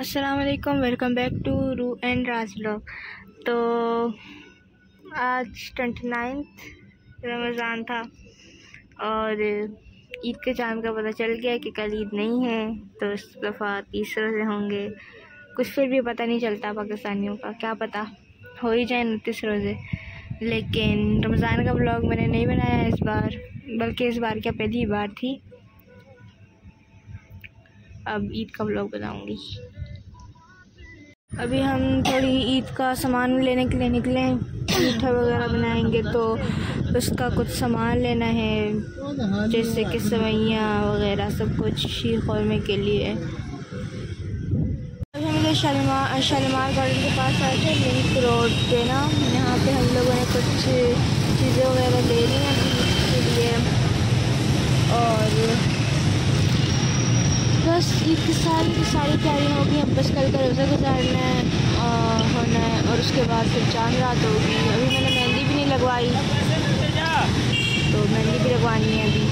असलकम welcome back to Ru and Raj blog तो आज ट्वेंटी नाइन्थ रमज़ान था और ईद के चाँद का पता चल गया कि कल ईद नहीं है तो इस दफ़ा तीस रोज़े होंगे। कुछ फिर भी पता नहीं चलता पाकिस्तानियों का, क्या पता, हो ही जाए उनतीस रोज़े लेकिन रमज़ान का ब्लॉग मैंने नहीं बनाया इस बार, बल्कि इस बार क्या पहली बार थी। अब ईद का ब्लॉग बनाऊँगी। अभी हम थोड़ी ईद का सामान लेने के लिए निकले हैं। मीठा वगैरह बनाएँगे तो उसका कुछ सामान लेना है, जैसे कि सवैयाँ वगैरह सब कुछ शीर खोलने के लिए। अभी हम लोग शालीमार शालीमार गार्डन के पास आए थे लिंक रोड पे ना। यहाँ पे हम लोगों ने कुछ चीज़ें वगैरह ले ली हैं के लिए और बस ईद साल की सारी तैयारी होगी अब बस कल का रोज़ा गुजारना है होना है, और उसके बाद फिर चाँद रात होगी। अभी मैंने मेहंदी भी नहीं लगवाई। तो मेहंदी भी लगवानी है अभी।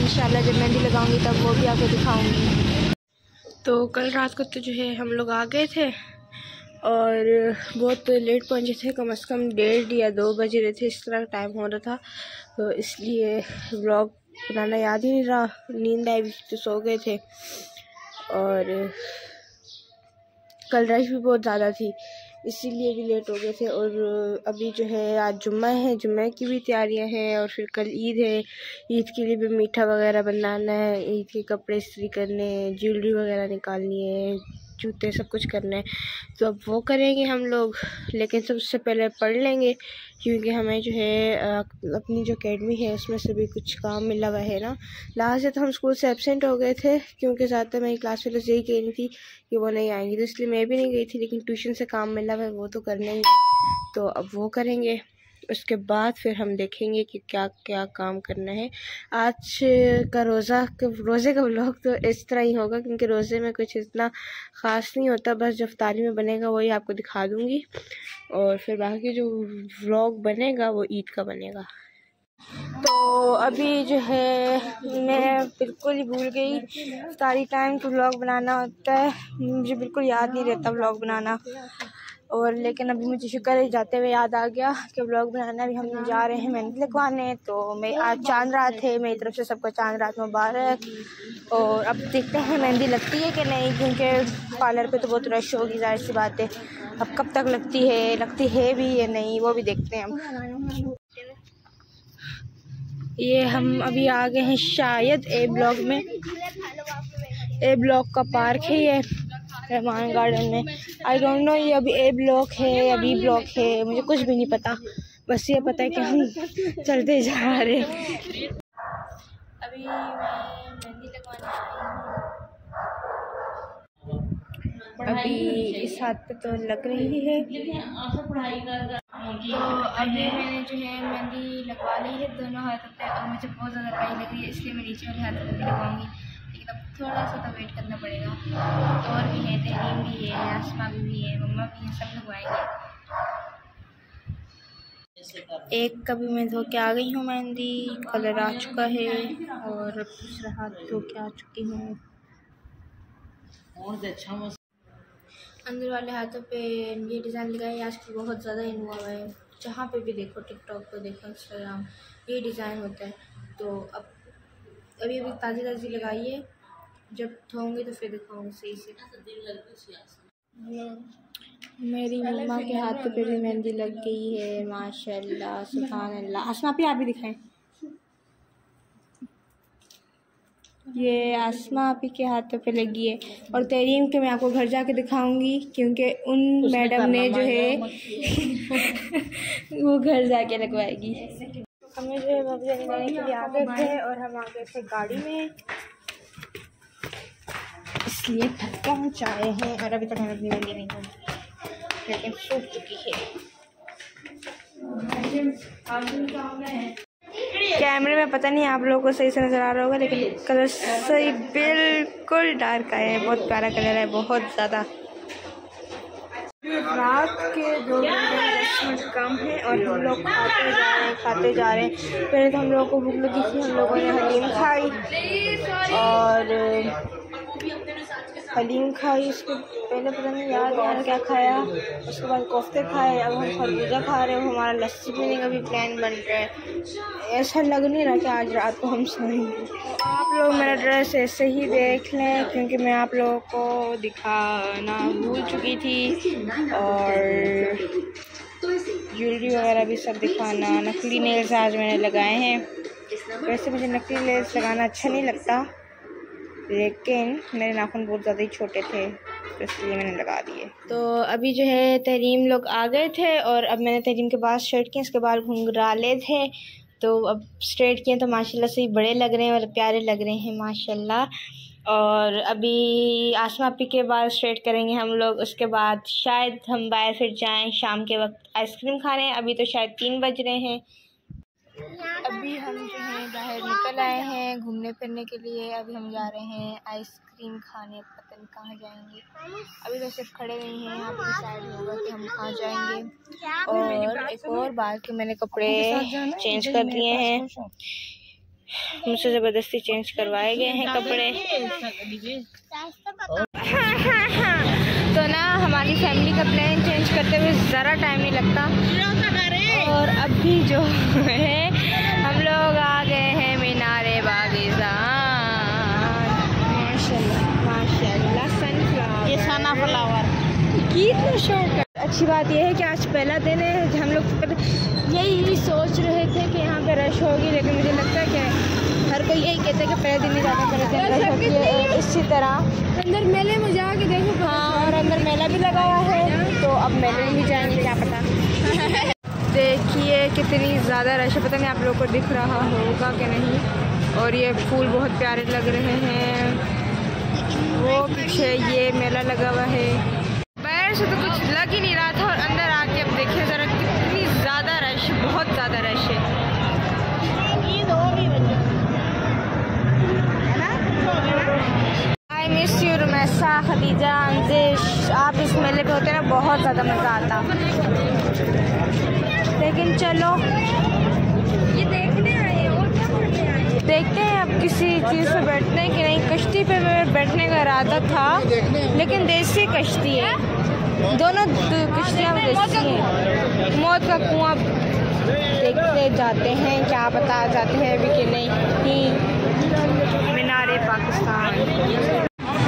इन जब मेहंदी लगाऊँगी तब वो भी आपको दिखाऊँगी। तो कल रात को तो जो है हम लोग आ गए थे, और बहुत लेट पहुँचे थे, कम से कम डेढ़ या दो बजे रहे थे, इस तरह टाइम हो रहा था। तो इसलिए ब्लॉग बनाना याद ही नहीं रहा। नींद आई तो सो गए थे। और कल रश भी बहुत ज़्यादा थी, इसीलिए भी लेट हो गए थे। और अभी जो है, आज जुम्मा है। जुम्मे की भी तैयारियाँ हैं और फिर कल ईद है। ईद के लिए भी मीठा वगैरह बनाना है, ईद के कपड़े इस्त्री करने हैं ज्वेलरी वगैरह निकालनी है। जूते सब कुछ करना है। तो अब वो करेंगे हम लोग, लेकिन सबसे पहले पढ़ लेंगे, क्योंकि हमें जो है अपनी जो अकेडमी है, उसमें से भी कुछ काम मिला हुआ है ना। लास्ट से तो हम स्कूल से एबसेंट हो गए थे, क्योंकि ज़्यादातर मेरी क्लास वाले यही कह रही थी कि वो नहीं आएँगी। तो इसलिए मैं भी नहीं गई थी, लेकिन ट्यूशन से काम मिला हुआ है, वो तो करना ही। तो अब वो करेंगे। उसके बाद फिर हम देखेंगे कि क्या क्या काम करना है। आज का रोज़ा रोज़े का व्लॉग तो इस तरह ही होगा, क्योंकि रोज़े में कुछ इतना ख़ास नहीं होता, बस जब ताली में बनेगा वही आपको दिखा दूँगी। और फिर बाकी जो व्लॉग बनेगा वो ईद का बनेगा। तो अभी जो है, मैं बिल्कुल ही भूल गई। सारी टाइम तो व्लॉग बनाना होता है, मुझे बिल्कुल याद नहीं रहता व्लॉग बनाना। और लेकिन अभी मुझे शुक्र है, जाते हुए याद आ गया कि ब्लॉग बनाना भी हम जा रहे हैं मेहंदी लिखवाने तो मैं आज चाँद रात है, मेरी तरफ़ से सबको चाँद रात मुबारक। और अब देखते हैं मेहंदी लगती है कि नहीं, क्योंकि पार्लर पे तो बहुत रश होगी, ज़ाहिर सी बात है। अब कब तक लगती है लगती है भी या नहीं, वो भी देखते हैं हम। ये हम अभी आ गए हैं शायद ए ब्लॉक में। ए ब्लॉक का पार्क है ये। रहमान गार्डन में। आई डोंट नो ये अभी ए ब्लॉक है या बी ब्लॉक है मुझे कुछ भी नहीं पता। बस ये पता है कि हम चलते जा रहे अभी मैं अभी इस हाथ पे तो लग रही है। तो अभी मैंने जो है मेहंदी लगवा ली है दोनों हाथों पे और मुझे बहुत ज़्यादा पाई लग रही है इसलिए मैं नीचे वाले हाथ में लगवाऊँगी। लेकिन अब थोड़ा सा तो वेट करना पड़ेगा। और भी है तहरीम भी है आसमा भी, है मम्मा भी है सब लोग आएँगे। एक कभी मैं धो के आ गई हूँ मेहंदी कलर आ चुका है और दूसरा हाथ धो के आ चुकी हूँ अंदर वाले हाथों पे ये डिज़ाइन लगाए आजकल बहुत ज़्यादा इन हुआ है। जहाँ पे भी देखो टिकटॉक पे देखो इंस्टाग्राम ये डिज़ाइन होता है। तो अब अभी अभी ताज़ी ताज़ी लगाई है। जब धोऊँगी तो फिर दिखाऊँगी सही से। मेरी मम्मा के हाथ पे भी मेहंदी लग गई है माशाल्लाह सुबहान अल्लाह आसमा पे आप भी दिखाएँ। ये आसमा आपी के हाथों पे लगी है। और तरीम के मैं आपको घर जाके दिखाऊँगी क्योंकि उन मैडम ने जो है वो घर जाके लगवाएगी। हमें जो है मम्मी लगाने के लिए आ गए थे और हम आ गए थे गाड़ी में। इसलिए पहुँच आए हैं और अभी तक हमें अपनी मेहंदी नहीं पहुँची लेकिन सूख चुकी है। कैमरे में पता नहीं आप लोगों को सही से नज़र आ रहा होगा, लेकिन कलर सही, बिल्कुल डार्क आया है। बहुत प्यारा कलर है, बहुत ज़्यादा। रात के दो कम है और हम लोग खाते जा रहे हैं, खाते जा रहे हैं। पहले तो हम लोगों को भूख लगी थी, हम लोगों ने हलीम खाई और, हलीम खाई उसके पहले पता नहीं याद यार क्या खाया, उसके बाद कोफ्ते खाए, अब हम खरबूजा खा रहे हो हमारा लस्सी पीने का भी प्लान बन रहा है। ऐसा लग नहीं रहा कि आज रात को हम सोएँगे। आप लोग मेरा ड्रेस ऐसे ही देख लें, क्योंकि मैं आप लोगों को दिखाना भूल चुकी थी। और ज्वेलरी वगैरह भी सब दिखाना, नकली नेल्स आज मैंने लगाए हैं। वैसे मुझे नकली नेल्स लगाना अच्छा नहीं लगता, लेकिन मेरे नाखून बहुत ज़्यादा ही छोटे थे। तो इसलिए मैंने लगा दिए तो अभी जो है तहरीम लोग आ गए थे और अब मैंने तहरीम के बाद स्ट्रेट किए उसके बाद घुंघराले थे। तो अब स्ट्रेट किए तो माशाल्लाह से बड़े लग रहे हैं और प्यारे लग रहे हैं, माशाल्लाह। और अभी आसमा पी के बाद स्ट्रेट करेंगे हम लोग, उसके बाद शायद हम बाहर फिर जाएँ, शाम के वक्त आइसक्रीम खाने अभी तो शायद तीन बज रहे हैं। अभी हम जो है बाहर निकल आए हैं घूमने फिरने के लिए। अभी हम जा रहे हैं आइसक्रीम खाने पता नहीं कहाँ जाएँगे। अभी तो सिर्फ़ खड़े नहीं हैं यहाँ पर डिसाइड होगा कि हम कहाँ जाएँगे। और एक और बात कि मैंने कपड़े चेंज कर दिए हैं। मुझसे ज़बरदस्ती चेंज करवाए गए हैं कपड़े। तो ना हमारी फैमिली का प्लान चेंज करते हुए ज़रा टाइम नहीं लगता। और अभी जो है सना फ्लावर कितना शौक है। अच्छी बात यह है कि आज पहला दिन है हम लोग यही सोच रहे थे कि यहाँ पे रश होगी लेकिन मुझे लगता है कि हर कोई यही कहता है कि पहले दिन ही ज़्यादा पहले दिन रश होती है इसी तरह। अंदर मेले में जाके देखो हाँ और अंदर मेला भी लगा हुआ है तो अब मेले में भी जाएँगे क्या पता। देखिए कितनी ज़्यादा रश है पता नहीं आप लोगों को दिख रहा होगा कि नहीं। और ये फूल बहुत प्यारे लग रहे हैं। वो पीछे ये मेला लगा हुआ है। बाहर से तो कुछ लग ही नहीं रहा था और अंदर आके अब देखिए ज़रा कितनी ज़्यादा रश बहुत ज़्यादा रश है। खदीजा अंजिश आप इस मेले पे होते ना, बहुत ज़्यादा मज़ा आता। लेकिन चलो, ये देखने देखते हैं अब किसी चीज़ पे बैठते हैं कि नहीं। कश्ती पे मैं बैठने का इरादा था, लेकिन देसी कश्ती है। दोनों कश्तियाँ देसी हैं। मौत का कुआँ देखते जाते हैं, क्या पता जाते हैं अभी कि नहीं। कि मीनारे पाकिस्तान।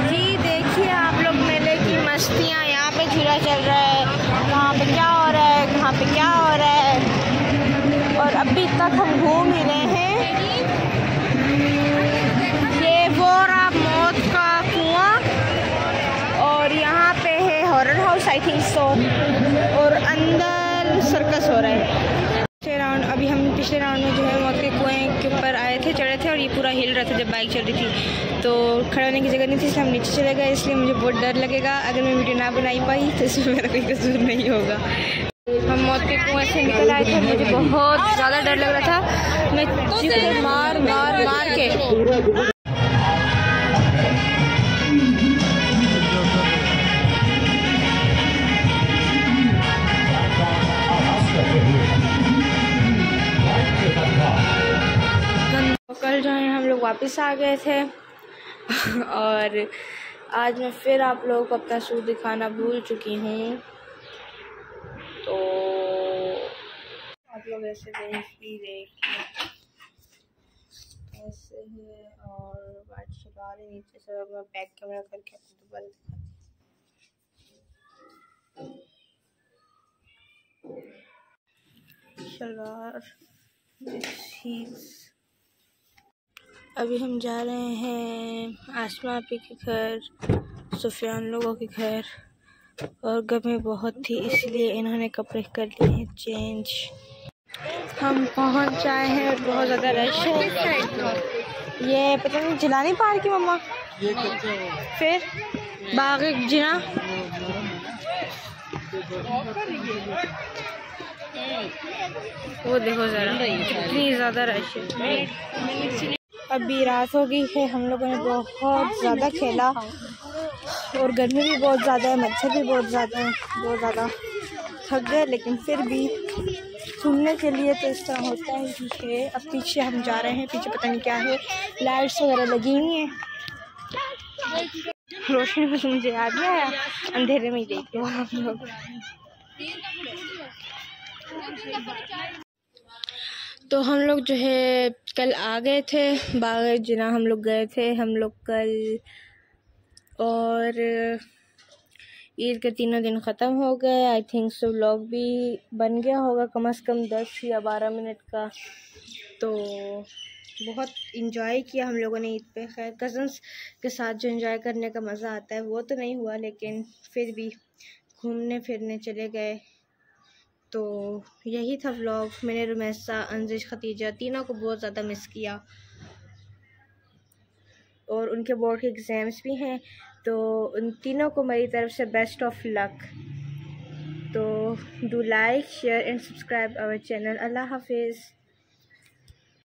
जी, देखिए आप लोग मेले की मस्तियाँ, यहाँ पे झूला चल रहा है। वहाँ पे क्या हो रहा है, कहाँ पे क्या हो रहा है। और अभी तक हम घूम ही रहे हैं। ये वो रहा मौत का कुआँ, और यहाँ पे है horror house I think so और अंदर सर्कस हो रहा है। पिछले राउंड अभी हम पिछले राउंड में जो है मौत के कुएँ के ऊपर आए थे, चढ़े थे, और ये पूरा हिल रहा था जब बाइक चल रही थी। तो खड़े होने की जगह नहीं थी, इसलिए हम नीचे चले गए, इसलिए मुझे बहुत डर लगेगा। अगर मैं वीडियो ना बनाई पाई तो इसमें मेरा कोई कसूर नहीं होगा। हम मौत के कुएँ से निकल आए थे। मुझे बहुत ज़्यादा डर लग रहा था। मैं चिप मार मार मार के कल जो है हम लोग वापस आ गए थे। और आज मैं फिर आप लोगों को अपना सूट दिखाना भूल चुकी हूँ। तो आप लोग ऐसे देख ही देखिए ऐसे है और शलवार है नीचे से मैं बैक कैमरा करके आपको दोबारा दिखाती शलवार अभी हम जा रहे हैं आसमा आपी के घर, सुफियान लोगों के घर। और गर्मी बहुत थी, इसलिए इन्होंने कपड़े कर लिए हैं चेंज हम पहुँच जाए हैं और बहुत ज़्यादा रश है। ये पता नहीं जिलानी पार की मम्मा? फिर बाग जिना वो देखो ज़रा इतनी ज़्यादा रश है। अभी रात हो गई है, हम लोगों ने बहुत ज़्यादा खेला। और गर्मी भी बहुत ज़्यादा है, मच्छर भी बहुत ज़्यादा है, बहुत ज़्यादा थक गए, लेकिन फिर भी घूमने के लिए तो इस तरह होता है कि है अब पीछे हम जा रहे हैं, पीछे पता नहीं क्या है, लाइट्स वगैरह लगी हुई हैं। रोशनी में मुझे याद नहीं आया, अंधेरे में ही देख लो आप लोग। तो हम लोग जो है कल आ गए थे बाग जिना हम लोग गए थे, हम लोग कल और ईद के तीनों दिन ख़त्म हो गए। आई थिंक सो व्लॉग भी बन गया होगा, कम अज़ कम दस या बारह मिनट का। तो बहुत इन्जॉय किया हम लोगों ने ईद पे। खैर कज़न्स के साथ जो इन्जॉय करने का मज़ा आता है, वो तो नहीं हुआ, लेकिन फिर भी घूमने फिरने चले गए। तो यही था व्लॉग मैंने रुमैसा, अंजिश, खतीजा, तीनों को बहुत ज़्यादा मिस किया। और उनके बोर्ड के एग्ज़ाम्स भी हैं तो उन तीनों को मेरी तरफ़ से बेस्ट ऑफ़ लक तो do like share and subscribe our channel Allah हाफिज़.